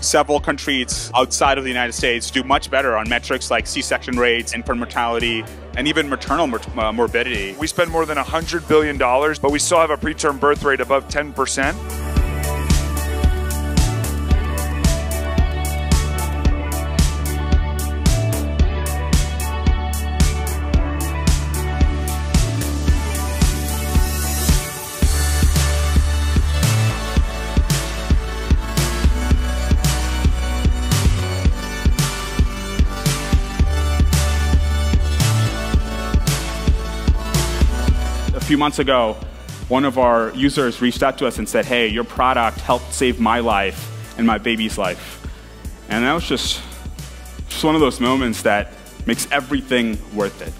several countries outside of the United States do much better on metrics like C-section rates, infant mortality, and even maternal mor- uh, morbidity. We spend more than $100 billion, but we still have a preterm birth rate above 10%. Few months ago, one of our users reached out to us and said, Hey, your product helped save my life and my baby's life. And that was just, just one of those moments that makes everything worth it.